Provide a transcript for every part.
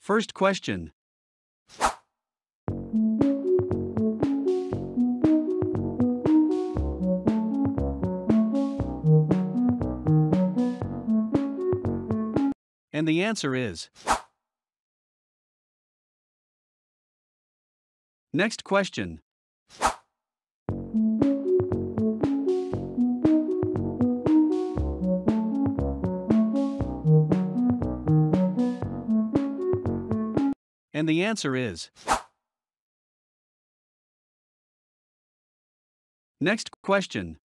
First question. And the answer is. Next question. And the answer is. Next question.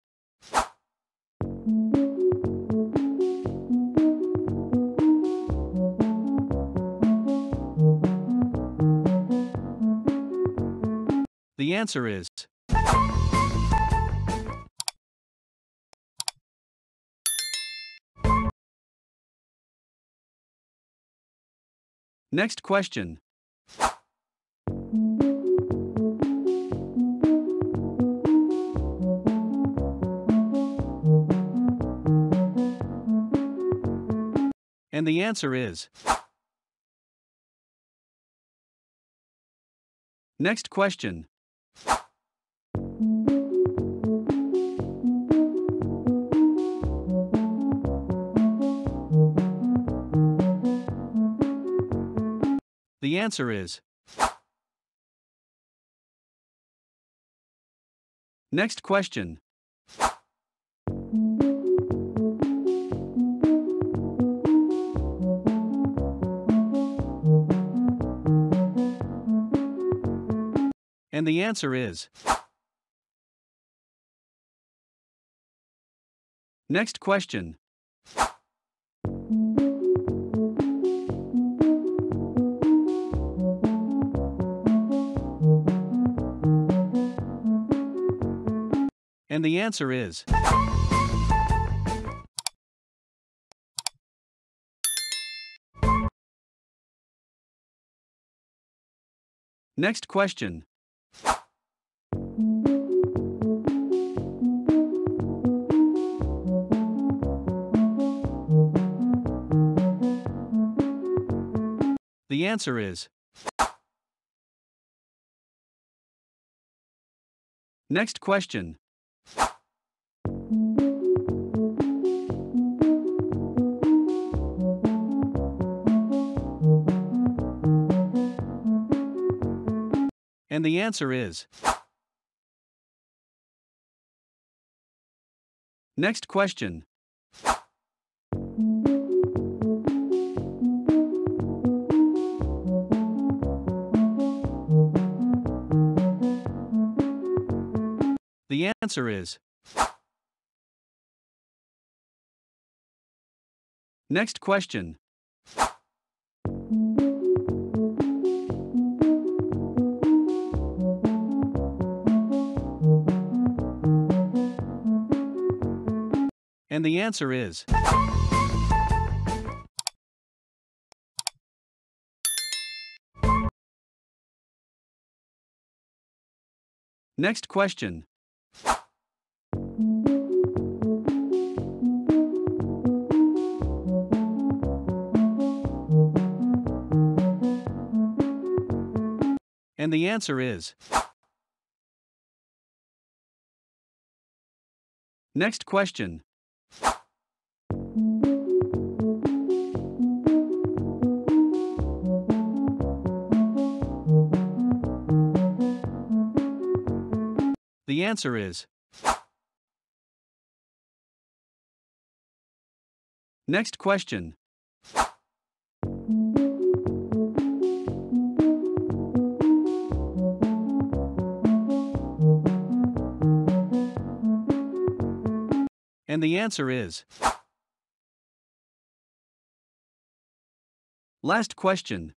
The answer is. Next question. And the answer is. Next question. The answer is. Next question. And the answer is. Next question. And the answer is. Next question. The answer is. Next question. And the answer is. Next question. Answer is. Next question. And the answer is. Next question. And the answer is. Next question. The answer is. Next question. And the answer is. Last question.